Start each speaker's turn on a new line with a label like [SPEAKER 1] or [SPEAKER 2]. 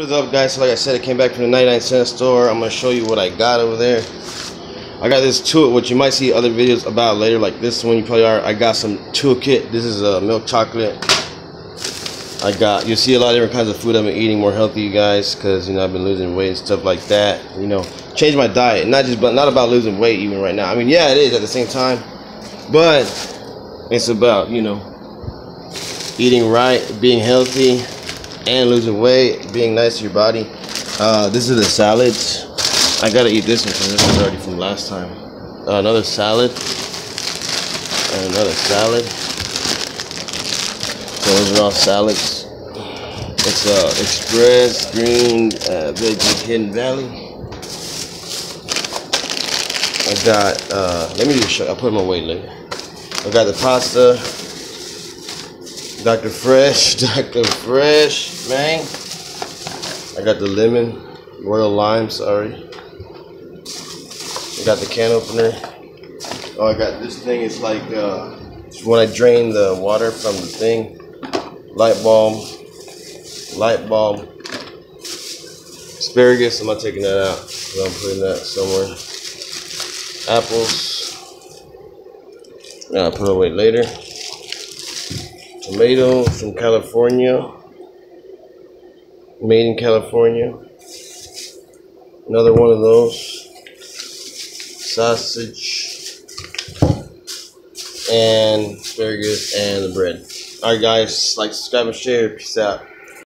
[SPEAKER 1] What's up guys, so like I said, I came back from the 99 cent store. I'm gonna show you what I got over there. I got this tool, which you might see other videos about later, like this one you probably are. I got some toolkit. This is a milk chocolate. I got, you'll see a lot of different kinds of food I've been eating, more healthy you guys, because you know I've been losing weight and stuff like that. You know, change my diet, not just, but not about losing weight even right now. I mean, yeah, it is at the same time, but it's about you know eating right, being healthy, and losing weight, being nice to your body. Uh, this is the salads. I gotta eat this one because this is already from last time. Uh, another salad. And another salad. So those are all salads. It's uh, Express Green uh, Veggie Hidden Valley. I got, uh, let me just show, I'll put them away later. I got the pasta, Dr. Fresh, Dr. Fresh, man. I got the lemon, royal lime, sorry. I got the can opener. Oh, I got this thing. It's like uh, it's when I drain the water from the thing. Light bulb, light bulb, asparagus. I'm not taking that out. So I'm putting that somewhere. Apples. I'll put it away later tomato from California, made in California. Another one of those. Sausage and asparagus and the bread. Alright guys, like, subscribe, and share. Peace out.